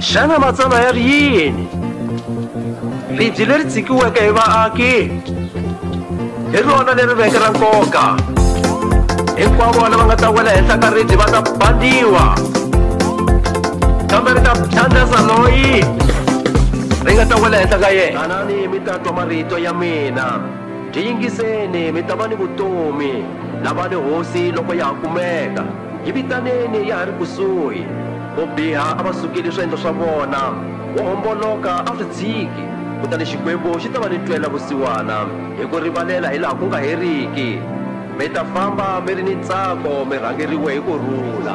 xana matsalwa ya ri yini ribyi leri tshikiweke hi vaaki hi rona leri veke ra nkoka hinkwavo lava nga ta wela henhla ka ribyi va ta badiwa kambe ri ta tlhandlasa loyi ri nga ta wela henhla ka yenaanani mi ta twa marito ya mina byi yingiseni mi ta va ni vutomi lava ni hosi loko ya ha kumeka yi vitaneni ya ha ri kusuhi vo biha a va sukeli swiendlo swa vona wo homboloka a swi tshiki kutani xikwembu xi ta va ni twela vusiwana hi ku rivalela hilaha ku nga heriki mi ta famba mi ri ni ntsako mi rhangeriwe hi kurhula